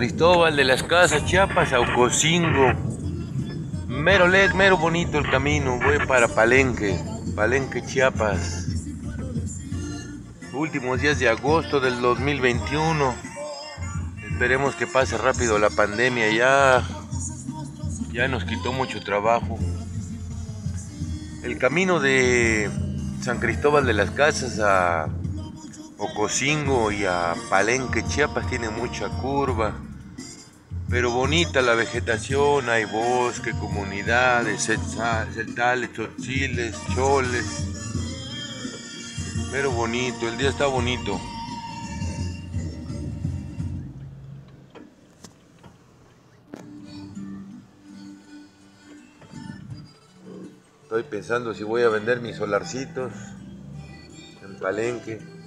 Cristóbal de las Casas, Chiapas, Aucocingo. Mero led, mero bonito el camino. Voy para Palenque, Palenque, Chiapas. Últimos días de agosto del 2021. Esperemos que pase rápido la pandemia. Ya, ya nos quitó mucho trabajo. El camino de San Cristóbal de las Casas a Ocosingo y a Palenque, Chiapas tiene mucha curva pero bonita la vegetación, hay bosque, comunidades, celtales, chochiles, choles, pero bonito, el día está bonito. Estoy pensando si voy a vender mis solarcitos en Palenque.